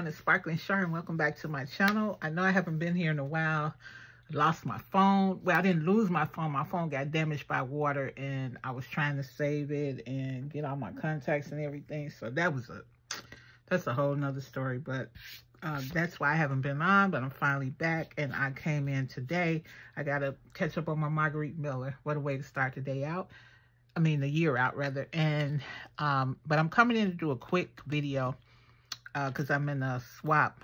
everyone, it's Sparkling Char. Welcome back to my channel. I know I haven't been here in a while. I lost my phone. Well, I didn't lose my phone. My phone got damaged by water and I was trying to save it and get all my contacts and everything. So that was a, that's a whole nother story. But uh, that's why I haven't been on, but I'm finally back and I came in today. I got to catch up on my Marguerite Miller. What a way to start the day out. I mean, the year out rather. And, um, but I'm coming in to do a quick video because uh, I'm in a swap.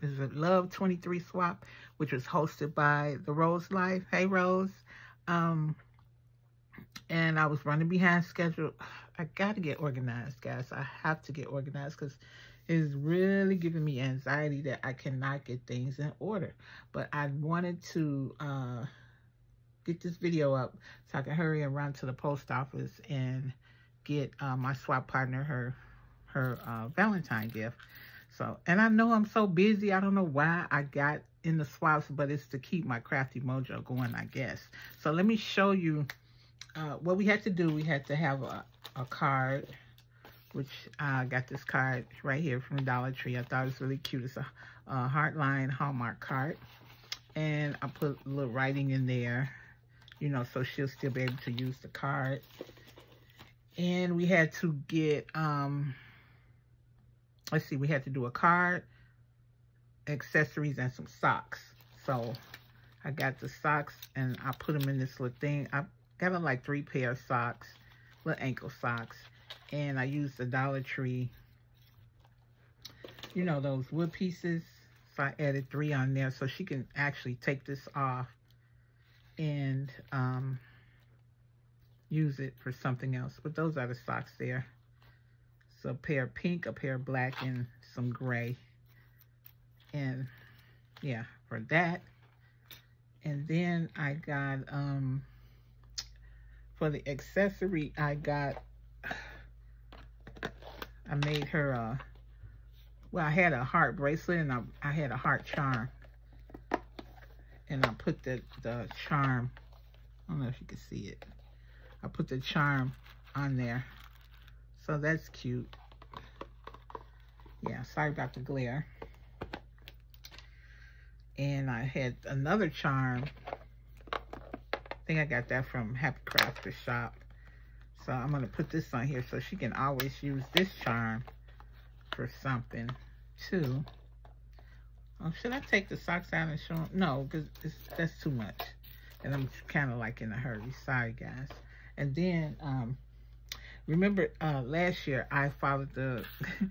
Is it Love 23 swap, which was hosted by the Rose Life. Hey, Rose. Um, and I was running behind schedule. I got to get organized, guys. I have to get organized because it's really giving me anxiety that I cannot get things in order. But I wanted to uh, get this video up so I can hurry and run to the post office and get uh, my swap partner her her uh, Valentine gift. So, and I know I'm so busy. I don't know why I got in the swaps, but it's to keep my crafty mojo going, I guess. So let me show you uh, what we had to do. We had to have a, a card, which I got this card right here from Dollar Tree. I thought it was really cute. It's a, a Heartline Hallmark card. And I put a little writing in there, you know, so she'll still be able to use the card. And we had to get, um, let's see, we had to do a card, accessories, and some socks. So I got the socks and I put them in this little thing. I got like three pair of socks, little ankle socks. And I used the Dollar Tree, you know, those wood pieces. So I added three on there so she can actually take this off and um, use it for something else. But those are the socks there. So a pair of pink, a pair of black, and some gray. And yeah, for that. And then I got, um, for the accessory, I got, I made her a, well, I had a heart bracelet and I, I had a heart charm. And I put the, the charm, I don't know if you can see it. I put the charm on there so that's cute. Yeah, sorry about the glare. And I had another charm. I think I got that from Happy Crafter Shop. So I'm going to put this on here so she can always use this charm for something too. Oh, should I take the socks out and show them? No, because that's too much. And I'm kind of like in a hurry. Sorry, guys. And then um, Remember uh, last year I followed the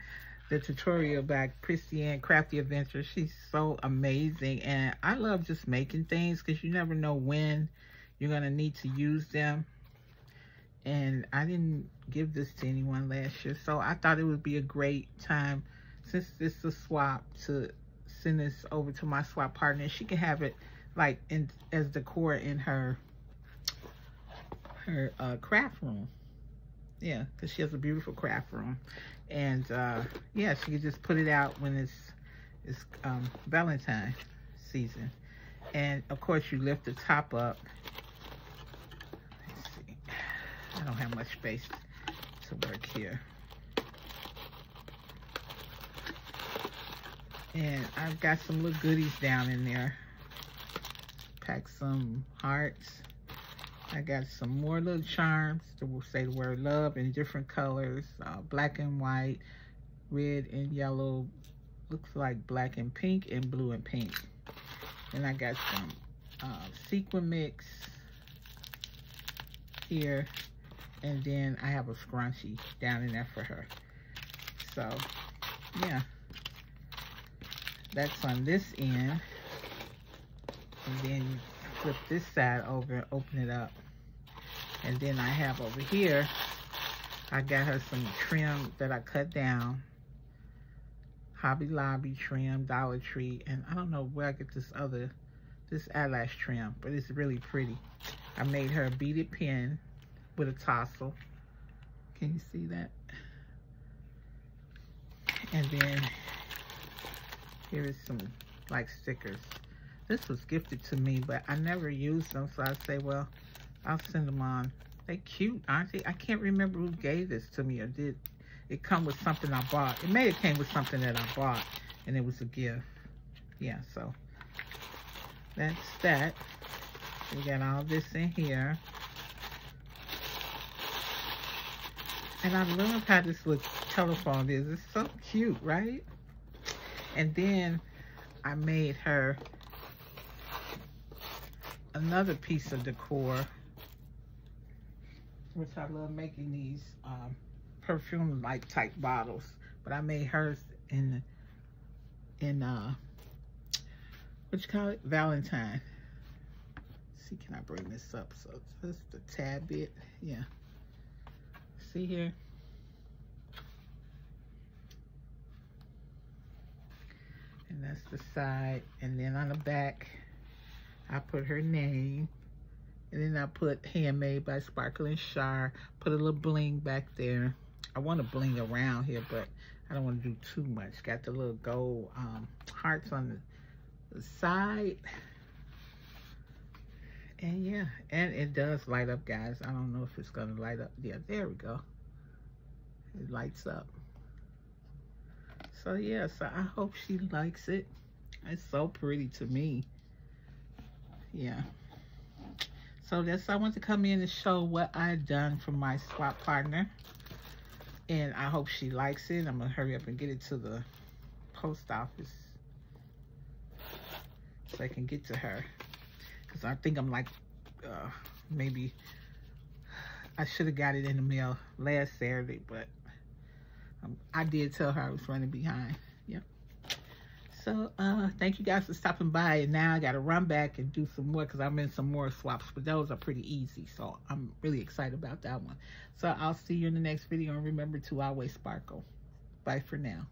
the tutorial by Christiane Crafty Adventure. She's so amazing. And I love just making things because you never know when you're going to need to use them. And I didn't give this to anyone last year. So I thought it would be a great time since this is a swap to send this over to my swap partner. She can have it like in as decor in her her uh, craft room yeah, because she has a beautiful craft room. And uh, yeah, she can just put it out when it's, it's um, Valentine season. And of course, you lift the top up. Let's see. I don't have much space to work here. And I've got some little goodies down in there. Pack some hearts I got some more little charms that will say the word love in different colors, uh, black and white, red and yellow, looks like black and pink, and blue and pink. And I got some uh, sequin mix here, and then I have a scrunchie down in there for her. So, yeah. That's on this end. And then flip this side over and open it up. And then I have over here, I got her some trim that I cut down. Hobby Lobby trim, Dollar Tree, and I don't know where I get this other, this eyelash trim, but it's really pretty. I made her a beaded pin with a tassel. Can you see that? And then here is some like stickers. This was gifted to me, but I never used them. So I say, well, I'll send them on. They cute, aren't they? I can't remember who gave this to me or did it come with something I bought. It may have came with something that I bought and it was a gift. Yeah, so that's that. We got all this in here. And I love how this little telephone is. It's so cute, right? And then I made her another piece of decor, which I love making these um, perfume-like type bottles. But I made hers in, in uh, what you call it? Valentine. Let's see, can I bring this up? So just a tad bit, yeah. See here? And that's the side. And then on the back, I put her name. And then I put Handmade by Sparkling Char. Put a little bling back there. I want to bling around here, but I don't want to do too much. Got the little gold um, hearts on the, the side. And yeah, and it does light up, guys. I don't know if it's going to light up. Yeah, there we go. It lights up. So yeah, so I hope she likes it. It's so pretty to me. Yeah. So that's I want to come in and show what I've done for my swap partner. And I hope she likes it. I'm to hurry up and get it to the post office so I can get to her. Because I think I'm like, uh, maybe I should have got it in the mail last Saturday, but um, I did tell her I was running behind. So uh, thank you guys for stopping by. And now I got to run back and do some more because I'm in some more swaps. But those are pretty easy. So I'm really excited about that one. So I'll see you in the next video. And remember to always sparkle. Bye for now.